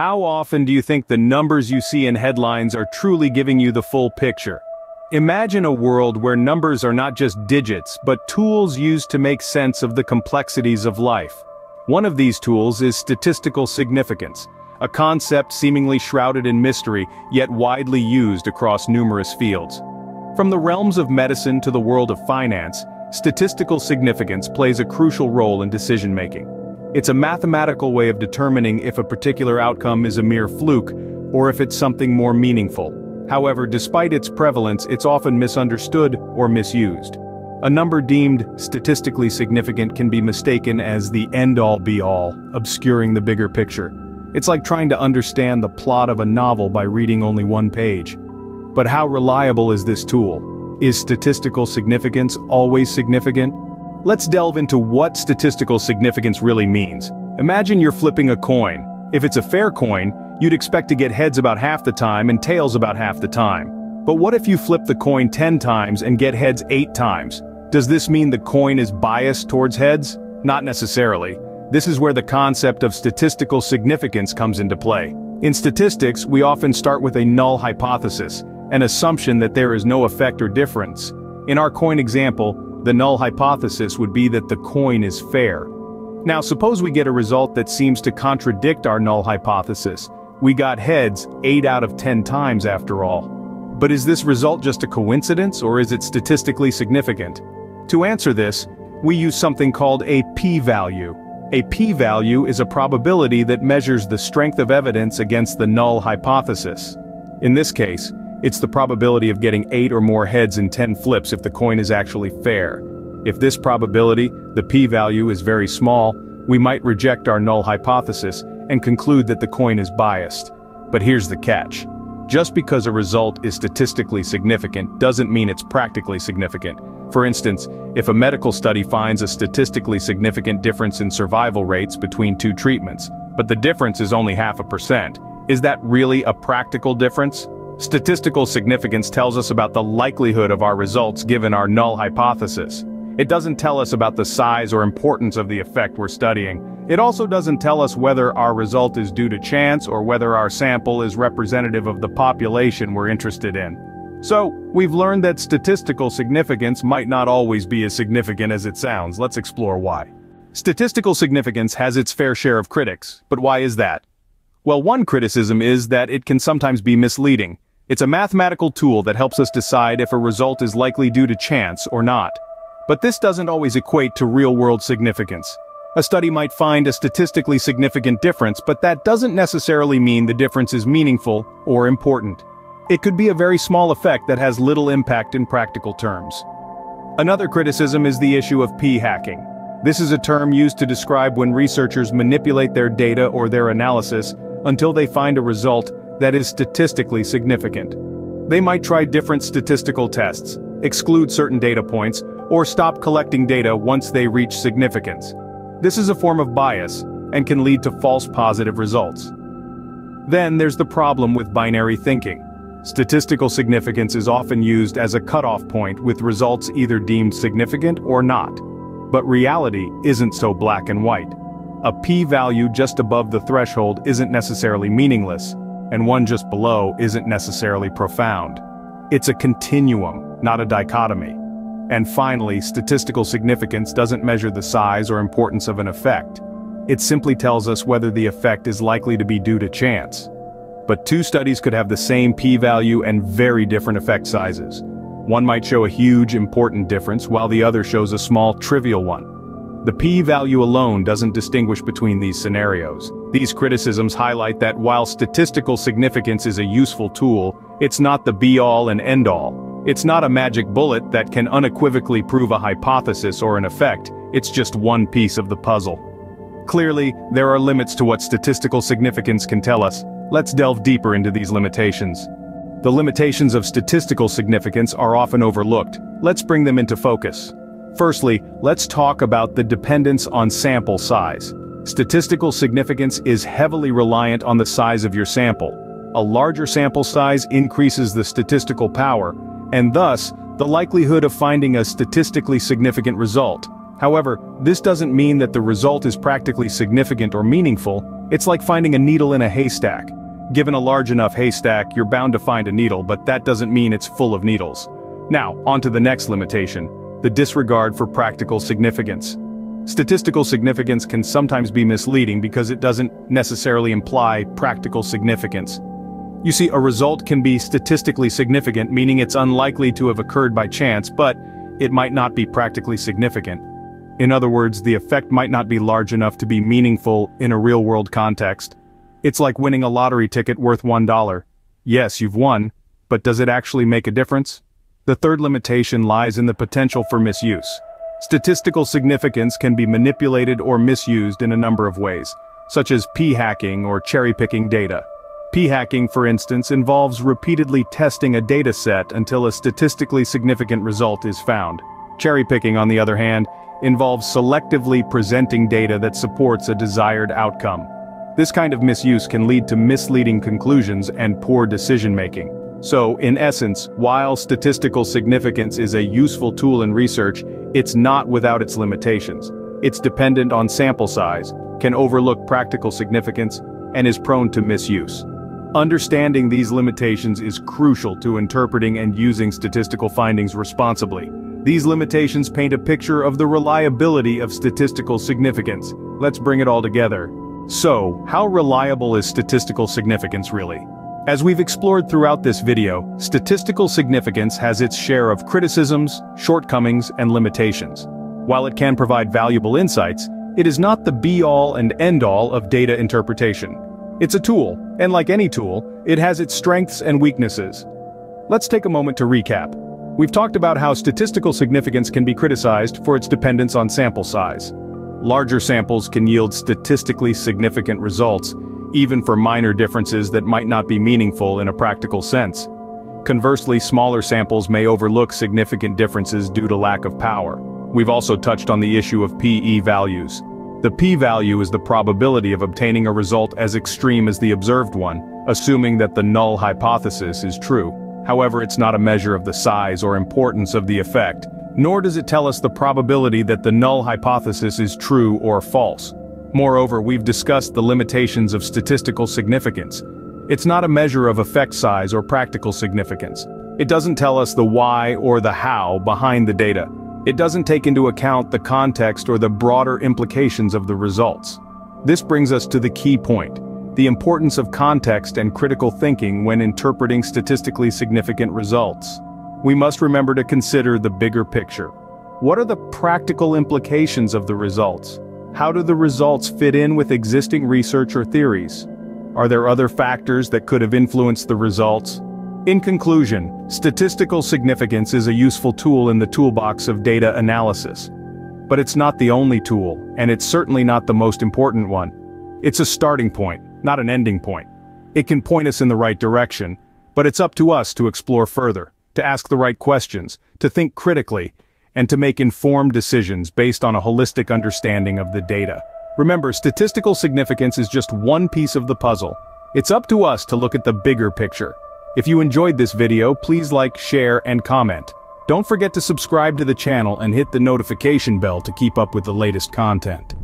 How often do you think the numbers you see in headlines are truly giving you the full picture? Imagine a world where numbers are not just digits, but tools used to make sense of the complexities of life. One of these tools is statistical significance, a concept seemingly shrouded in mystery, yet widely used across numerous fields. From the realms of medicine to the world of finance, statistical significance plays a crucial role in decision-making. It's a mathematical way of determining if a particular outcome is a mere fluke, or if it's something more meaningful. However, despite its prevalence, it's often misunderstood or misused. A number deemed statistically significant can be mistaken as the end-all be-all, obscuring the bigger picture. It's like trying to understand the plot of a novel by reading only one page. But how reliable is this tool? Is statistical significance always significant? Let's delve into what statistical significance really means. Imagine you're flipping a coin. If it's a fair coin, you'd expect to get heads about half the time and tails about half the time. But what if you flip the coin 10 times and get heads 8 times? Does this mean the coin is biased towards heads? Not necessarily. This is where the concept of statistical significance comes into play. In statistics, we often start with a null hypothesis, an assumption that there is no effect or difference. In our coin example, the null hypothesis would be that the coin is fair. Now suppose we get a result that seems to contradict our null hypothesis. We got heads 8 out of 10 times after all. But is this result just a coincidence or is it statistically significant? To answer this, we use something called a p-value. A p-value is a probability that measures the strength of evidence against the null hypothesis. In this case, it's the probability of getting 8 or more heads in 10 flips if the coin is actually fair. If this probability, the p-value is very small, we might reject our null hypothesis and conclude that the coin is biased. But here's the catch. Just because a result is statistically significant doesn't mean it's practically significant. For instance, if a medical study finds a statistically significant difference in survival rates between two treatments, but the difference is only half a percent, is that really a practical difference? Statistical significance tells us about the likelihood of our results given our null hypothesis. It doesn't tell us about the size or importance of the effect we're studying. It also doesn't tell us whether our result is due to chance or whether our sample is representative of the population we're interested in. So, we've learned that statistical significance might not always be as significant as it sounds. Let's explore why. Statistical significance has its fair share of critics, but why is that? Well, one criticism is that it can sometimes be misleading. It's a mathematical tool that helps us decide if a result is likely due to chance or not. But this doesn't always equate to real-world significance. A study might find a statistically significant difference, but that doesn't necessarily mean the difference is meaningful or important. It could be a very small effect that has little impact in practical terms. Another criticism is the issue of p-hacking. This is a term used to describe when researchers manipulate their data or their analysis until they find a result that is statistically significant. They might try different statistical tests, exclude certain data points, or stop collecting data once they reach significance. This is a form of bias, and can lead to false positive results. Then there's the problem with binary thinking. Statistical significance is often used as a cutoff point with results either deemed significant or not. But reality isn't so black and white. A p-value just above the threshold isn't necessarily meaningless, and one just below isn't necessarily profound. It's a continuum, not a dichotomy. And finally, statistical significance doesn't measure the size or importance of an effect. It simply tells us whether the effect is likely to be due to chance. But two studies could have the same p-value and very different effect sizes. One might show a huge, important difference while the other shows a small, trivial one. The p-value alone doesn't distinguish between these scenarios. These criticisms highlight that while statistical significance is a useful tool, it's not the be-all and end-all. It's not a magic bullet that can unequivocally prove a hypothesis or an effect, it's just one piece of the puzzle. Clearly, there are limits to what statistical significance can tell us. Let's delve deeper into these limitations. The limitations of statistical significance are often overlooked. Let's bring them into focus. Firstly, let's talk about the dependence on sample size. Statistical significance is heavily reliant on the size of your sample. A larger sample size increases the statistical power, and thus, the likelihood of finding a statistically significant result. However, this doesn't mean that the result is practically significant or meaningful, It's like finding a needle in a haystack. Given a large enough haystack, you're bound to find a needle, but that doesn't mean it's full of needles. Now, on to the next limitation, the disregard for practical significance. Statistical significance can sometimes be misleading because it doesn't necessarily imply practical significance. You see, a result can be statistically significant meaning it's unlikely to have occurred by chance, but it might not be practically significant. In other words, the effect might not be large enough to be meaningful in a real-world context. It's like winning a lottery ticket worth $1. Yes, you've won, but does it actually make a difference? The third limitation lies in the potential for misuse. Statistical significance can be manipulated or misused in a number of ways, such as p-hacking or cherry-picking data. P-hacking, for instance, involves repeatedly testing a data set until a statistically significant result is found. Cherry-picking, on the other hand, involves selectively presenting data that supports a desired outcome. This kind of misuse can lead to misleading conclusions and poor decision-making. So, in essence, while statistical significance is a useful tool in research, it's not without its limitations. It's dependent on sample size, can overlook practical significance, and is prone to misuse. Understanding these limitations is crucial to interpreting and using statistical findings responsibly. These limitations paint a picture of the reliability of statistical significance. Let's bring it all together. So, how reliable is statistical significance really? As we've explored throughout this video, statistical significance has its share of criticisms, shortcomings, and limitations. While it can provide valuable insights, it is not the be-all and end-all of data interpretation. It's a tool, and like any tool, it has its strengths and weaknesses. Let's take a moment to recap. We've talked about how statistical significance can be criticized for its dependence on sample size. Larger samples can yield statistically significant results, even for minor differences that might not be meaningful in a practical sense. Conversely, smaller samples may overlook significant differences due to lack of power. We've also touched on the issue of p-values. The p-value is the probability of obtaining a result as extreme as the observed one, assuming that the null hypothesis is true. However, it's not a measure of the size or importance of the effect, nor does it tell us the probability that the null hypothesis is true or false. Moreover, we've discussed the limitations of statistical significance. It's not a measure of effect size or practical significance. It doesn't tell us the why or the how behind the data. It doesn't take into account the context or the broader implications of the results. This brings us to the key point the importance of context and critical thinking when interpreting statistically significant results. We must remember to consider the bigger picture. What are the practical implications of the results? How do the results fit in with existing research or theories? Are there other factors that could have influenced the results? In conclusion, statistical significance is a useful tool in the toolbox of data analysis. But it's not the only tool, and it's certainly not the most important one. It's a starting point, not an ending point. It can point us in the right direction, but it's up to us to explore further, to ask the right questions, to think critically, and to make informed decisions based on a holistic understanding of the data. Remember, statistical significance is just one piece of the puzzle. It's up to us to look at the bigger picture. If you enjoyed this video, please like, share, and comment. Don't forget to subscribe to the channel and hit the notification bell to keep up with the latest content.